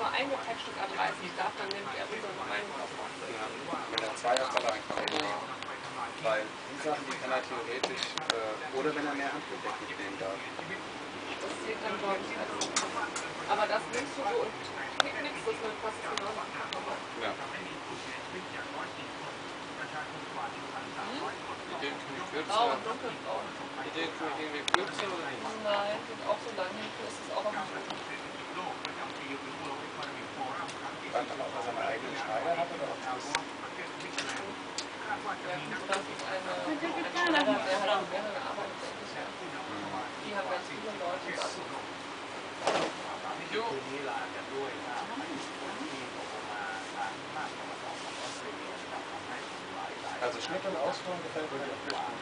nur ein Gepäckstück A30 darf, dann nimmt er rüber nur einen Koffer. Wenn er zwei hat, dann einen genau. Koffer. Weil die Sachen, die kann er theoretisch, äh, oder wenn er mehr Handgepäck mitnehmen darf. Das sieht dann deutlich als Aber das nimmst du so und nichts, das wird fast genauso. Ja. Hm? Ideenkönig wird es ja. Ideenkönig Dann aber auch, einen eigenen Schneider hat oder ob das. Also Schnitt und Ausführung gefällt mir.